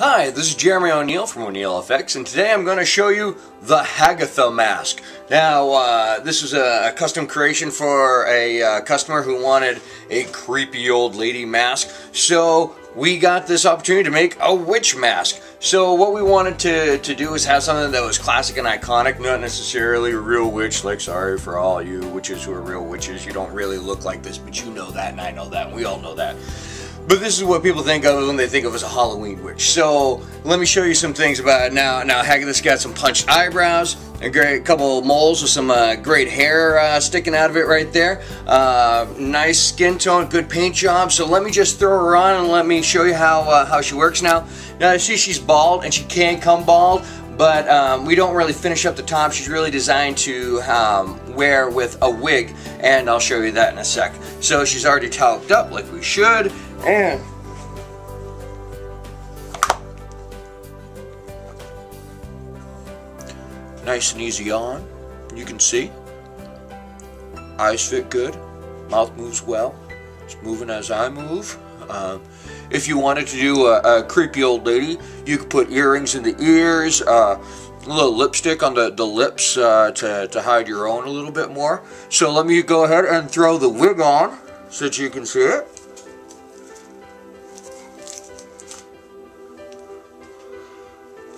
Hi, this is Jeremy Oneail from Oneail FX, and today I'm going to show you the Haggitha mask. Now, uh, this is a, a, custom creation for a uh, customer who wanted a creepy old lady mask, so we got this opportunity to make a witch mask. So what we wanted to, to do is have something that was classic and iconic, not necessarily a real witch, like sorry for all you witches who are real witches, you don't really look like this, but you know that and I know that, and we all know that. But this is what people think of when they think of as a Halloween witch. So let me show you some things about it now. Now Haggitha's got some punched eyebrows, a great couple moles with some uh, great hair uh, sticking out of it right there. Uh, nice skin tone, good paint job. So let me just throw her on and let me show you how uh, how she works now. Now see she's bald and she can come bald, but um, we don't really finish up the top. She's really designed to um, wear with a wig, and I'll show you that in a sec. So she's already talked up like we should. And nice and easy on. You can see. Eyes fit good. Mouth moves well. It's moving as I move. Um, if you wanted to do a, a, creepy old lady, you could put earrings in the ears, uh, a little lipstick on the, the lips uh, to, to hide your own a little bit more. So let me go ahead and throw the wig on so that you can see it.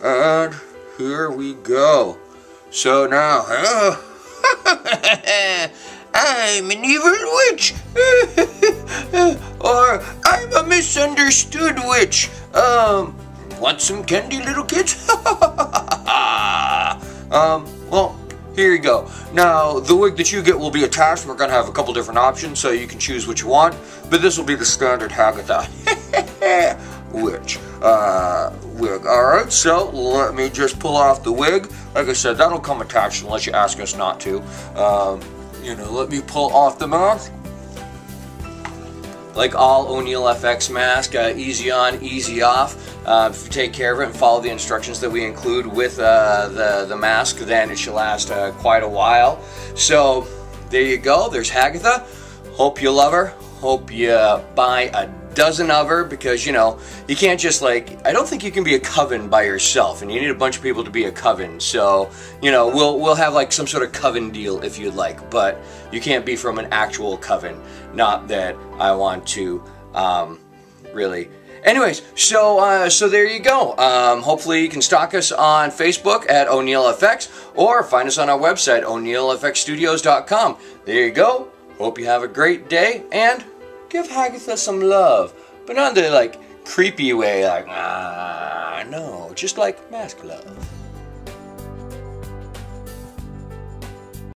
And here we go. So now, I'm an evil witch. or I'm a misunderstood witch. Um, want some candy, little kids? um, well, here you go. Now, the wig that you get will be attached. We're going to have a couple different options, so you can choose what you want. But this will be the standard Haggitha. witch. Uh, wig. Alright, so let me just pull off the wig. Like I said, that'll come attached unless you ask us not to. Um, you know, let me pull off the mask. Like all Oneail FX mask, uh, easy on, easy off. Uh, if you take care of it and follow the instructions that we include with uh, the, the mask, then it should last uh, quite a while. So, there you go. There's Haggitha. Hope you love her. Hope you buy a dozen of her because you know you can't just like I don't think you can be a coven by yourself and you need a bunch of people to be a coven. So you know we'll we'll have like some sort of coven deal if you'd like but you can't be from an actual coven. Not that I want to um, really. Anyways so uh, so there you go. Um, hopefully you can stalk us on Facebook at Oneail FX or find us on our website oneailfxstudios.com there you go. Hope you have a great day and give Haggitha some love, but not in the like creepy way, like ah no, just like mask love.